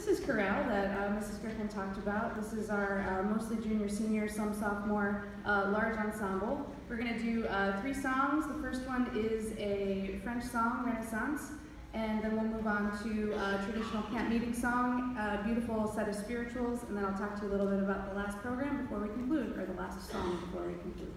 this is Chorale that uh, Mrs. Griffin talked about. This is our uh, mostly junior, senior, some sophomore uh, large ensemble. We're going to do uh, three songs. The first one is a French song, Renaissance, and then we'll move on to a traditional camp meeting song, a beautiful set of spirituals, and then I'll talk to you a little bit about the last program before we conclude, or the last song before we conclude.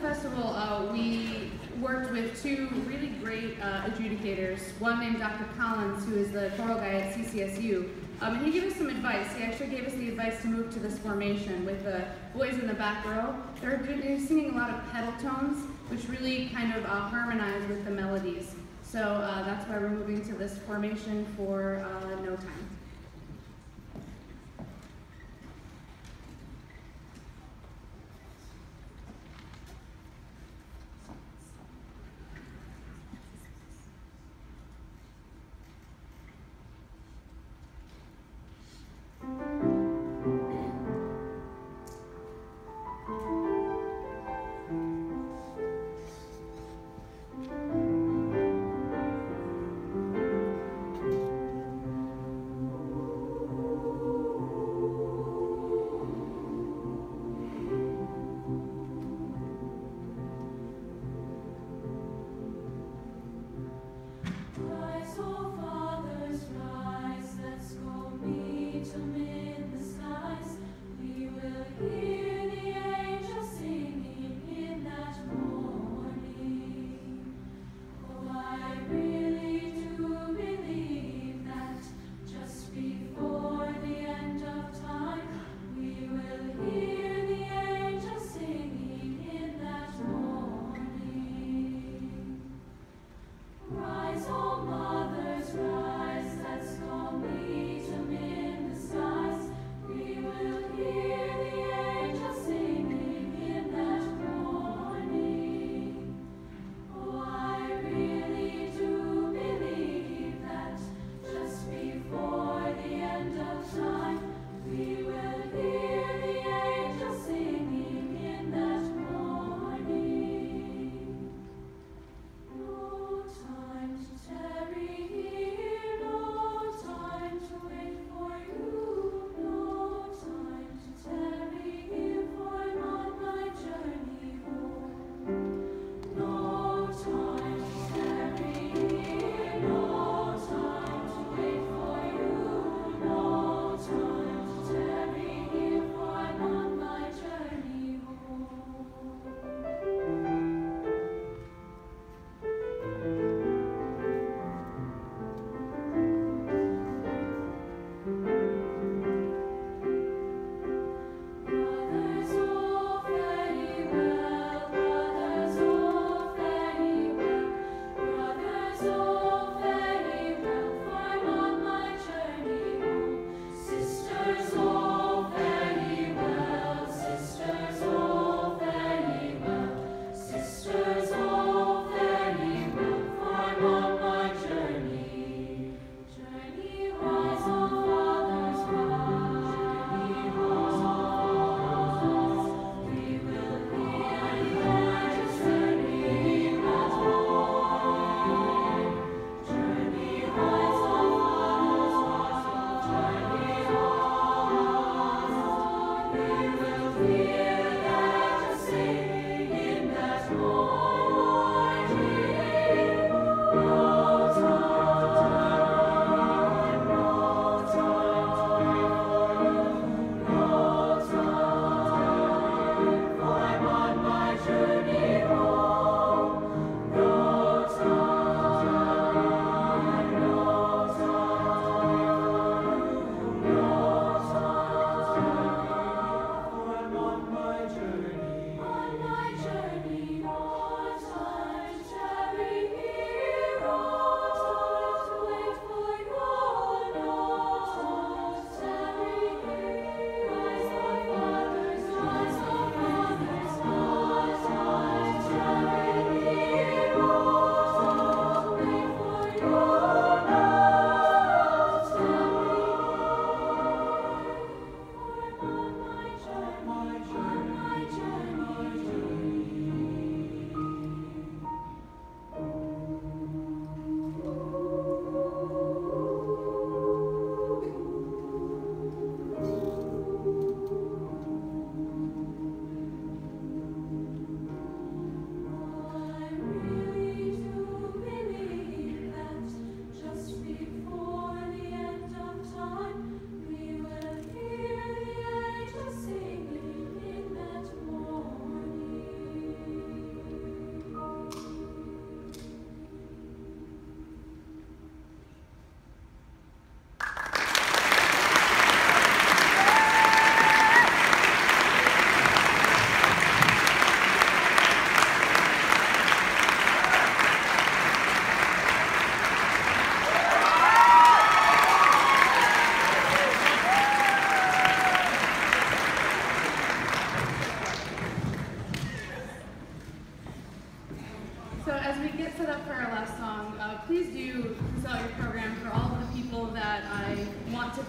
Festival, uh, we worked with two really great uh, adjudicators. One named Dr. Collins, who is the choral guy at CCSU. Um, and he gave us some advice. He actually gave us the advice to move to this formation with the boys in the back row. They're, singing a lot of pedal tones, which really kind of uh, harmonize with the melodies. So uh, that's why we're moving to this formation for uh, no time.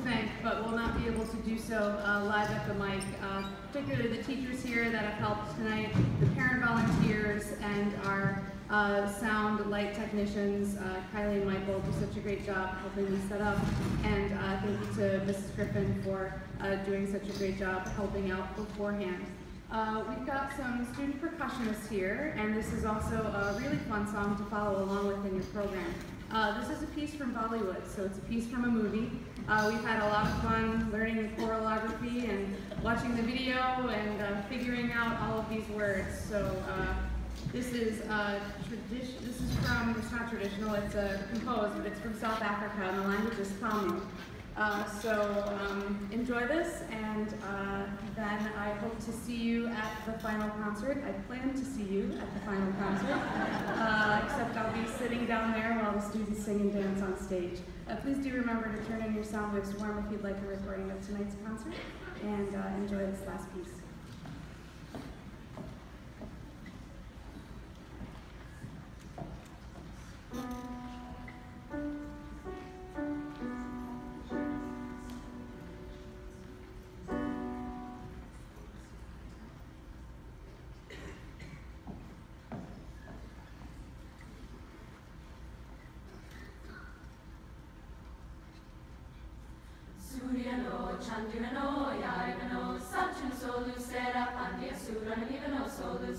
Thank but will not be able to do so uh, live at the mic, uh, particularly the teachers here that have helped tonight, the parent volunteers, and our uh, sound light technicians, uh, Kylie and Michael do such a great job helping me set up, and uh, thank you to Mrs. Griffin for uh, doing such a great job helping out beforehand. Uh, we've got some student percussionists here, and this is also a really fun song to follow along with in your program. Uh, this is a piece from Bollywood, so it's a piece from a movie. Uh, we've had a lot of fun learning the choreography and watching the video and uh, figuring out all of these words. So uh, this is uh, tradition. This is from. It's not traditional. It's composed, but it's from South Africa, and the language is Tamil. Uh, so um, enjoy this, and uh, then I hope to see you at the final concert. I plan to see you at the final concert, uh, except I'll be sitting down there while the students sing and dance on stage. Uh, please do remember to turn in your sound waves warm if you'd like a recording of tonight's concert, and uh, enjoy this last piece.